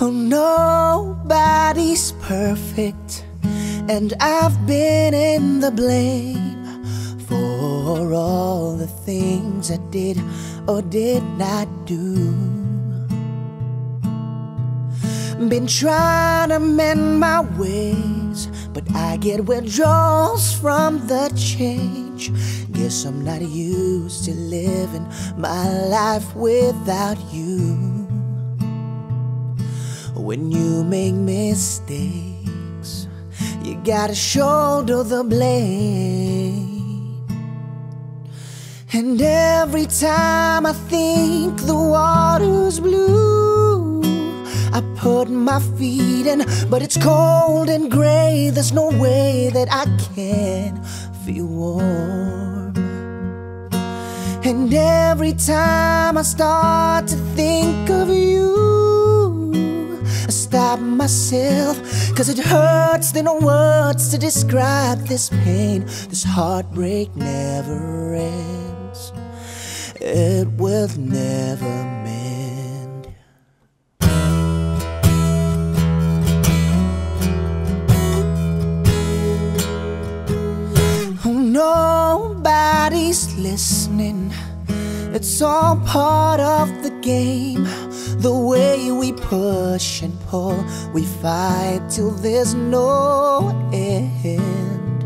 Oh, nobody's perfect, and I've been in the blame for all the things I did or did not do. Been trying to mend my ways, but I get withdrawals from the change. Guess I'm not used to living my life without you. When you make mistakes, you gotta shoulder the blame. And every time I think the water's blue, I put my feet in, but it's cold and gray. There's no way that I can feel warm. And every time I start to think of you, myself, cause it hurts. There no words to describe this pain. This heartbreak never ends, it will never mend. Oh, nobody's listening. It's all part of the game. The way we push and pull, we fight till there's no end.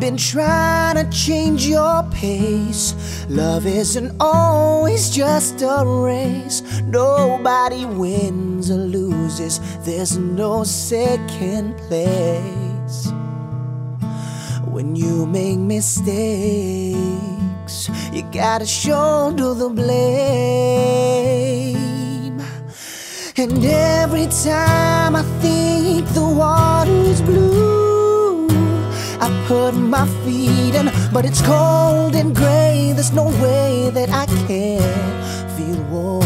Been trying to change your pace. Love isn't always just a race. Nobody wins or loses, there's no second place. When you make mistakes, you gotta shoulder the blame. And every time I think the water's blue, I put my feet in, but it's cold and gray. There's no way that I can feel warm.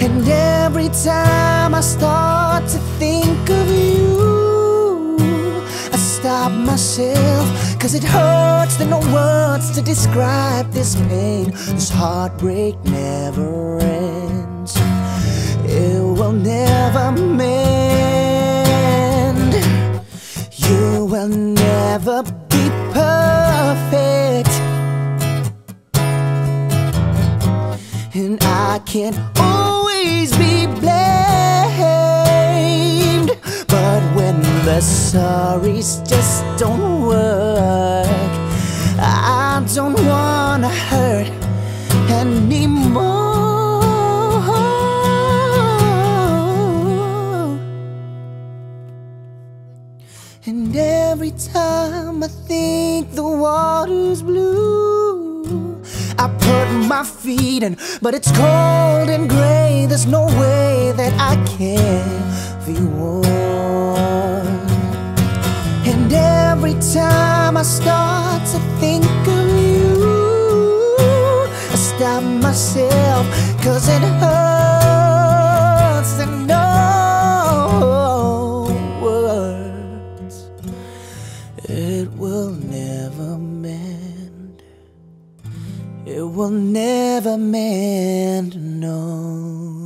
And every time I start to think myself, cause it hurts. There no words to describe this pain. This heartbreak never ends, it will never mend. You will never be perfect. And I can't always be blamed. The sorries just don't work, I don't wanna hurt anymore. And every time I think the water's blue, I put my feet in, but it's cold and gray. There's no way that I can feel warm. And every time I start to think of you, I stop myself, cause it hurts to know words. It will never mend. It will never mend, no.